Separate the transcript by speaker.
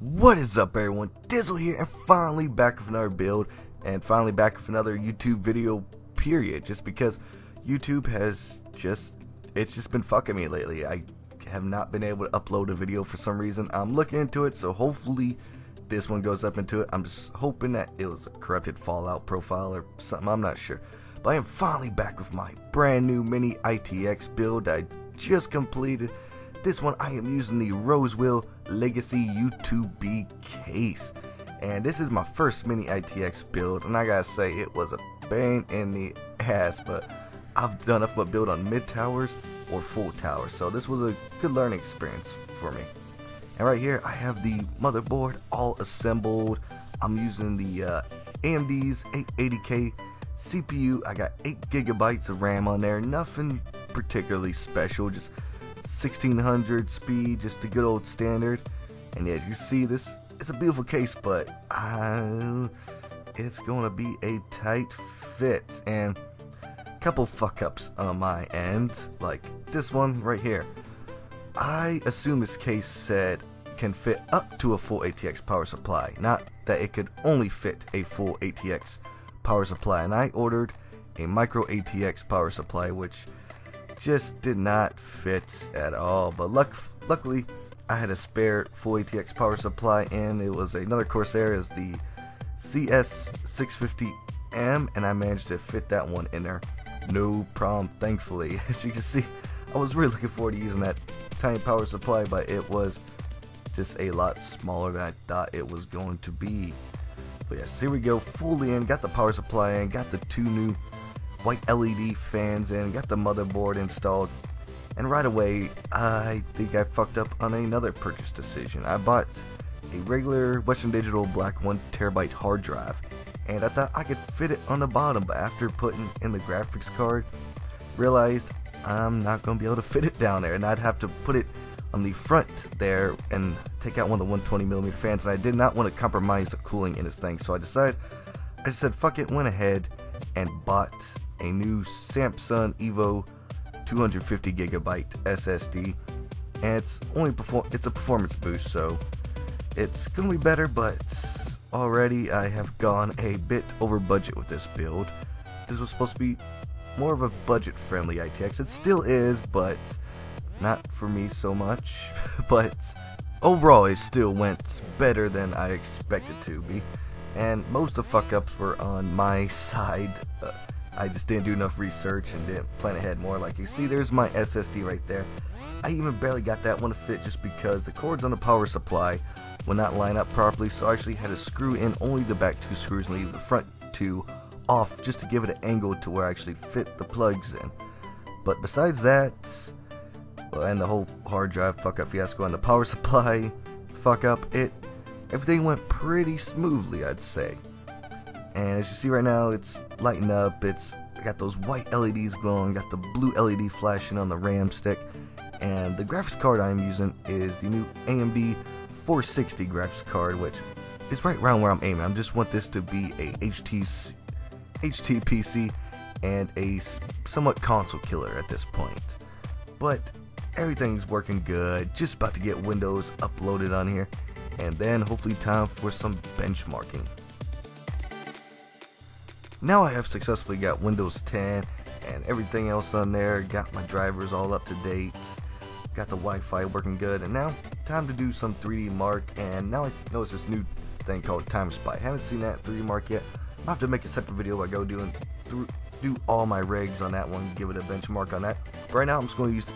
Speaker 1: What is up everyone, Dezzel here and finally back with another build and finally back with another YouTube video period just because YouTube has just, it's just been fucking me lately. I have not been able to upload a video for some reason. I'm looking into it so hopefully this one goes up into it. I'm just hoping that it was a corrupted Fallout profile or something, I'm not sure. But I am finally back with my brand new mini ITX build I just completed this one I am using the Rosewill Legacy U2B case. And this is my first mini ITX build, and I gotta say, it was a pain in the ass, but I've done nothing but build on mid towers or full towers, so this was a good learning experience for me. And right here, I have the motherboard all assembled. I'm using the uh, AMD's 880K CPU. I got 8 gigabytes of RAM on there, nothing particularly special, just 1600 speed, just the good old standard. And yeah, you see this, it's a beautiful case, but uh, it's going to be a tight fit. And a couple fuck ups on my end, like this one right here. I assume this case said can fit up to a full ATX power supply, not that it could only fit a full ATX power supply. And I ordered a micro ATX power supply, which just did not fit at all. But luck luckily, I had a spare full ATX power supply, and it was another Corsair is the CS650M, and I managed to fit that one in there. No problem, thankfully. As you can see, I was really looking forward to using that tiny power supply, but it was just a lot smaller than I thought it was going to be. But yes, here we go, fully in, got the power supply in, got the two new white LED fans in, got the motherboard installed, and right away, I think I fucked up on another purchase decision. I bought a regular Western Digital black 1 terabyte hard drive, and I thought I could fit it on the bottom, but after putting in the graphics card, realized I'm not going to be able to fit it down there, and I'd have to put it on the front there and take out one of the 120mm fans, and I did not want to compromise the cooling in this thing, so I decided, I just said fuck it, went ahead and bought a new Samsung Evo 250 gigabyte SSD, and it's only perform it's a performance boost, so it's gonna be better. But already I have gone a bit over budget with this build. This was supposed to be more of a budget-friendly ITX. It still is, but not for me so much. but overall, it still went better than I expected to be. And most of the fuck ups were on my side. Uh, I just didn't do enough research and didn't plan ahead more. Like you see, there's my SSD right there. I even barely got that one to fit just because the cords on the power supply will not line up properly, so I actually had to screw in only the back two screws and leave the front two off just to give it an angle to where I actually fit the plugs in. But besides that, well, and the whole hard drive fuck up fiasco and the power supply fuck up, it everything went pretty smoothly, I'd say. And as you see right now, it's lighting up. It's got those white LEDs glowing, got the blue LED flashing on the RAM stick. And the graphics card I'm using is the new AMD 460 graphics card, which is right around where I'm aiming. I just want this to be a HTC, HTPC and a somewhat console killer at this point. But everything's working good. Just about to get Windows uploaded on here. And then hopefully time for some benchmarking. Now I have successfully got Windows 10 and everything else on there, got my drivers all up to date, got the Wi-Fi working good, and now time to do some 3D Mark, and now I know it's this new thing called Time Spy. Haven't seen that 3D Mark yet. I'll have to make a separate video where I go doing do all my rigs on that one, give it a benchmark on that. But right now I'm just going to use